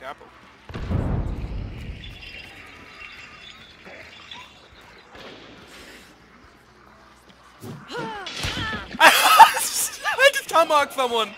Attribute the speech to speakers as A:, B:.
A: Chapel. I just tomahawked someone!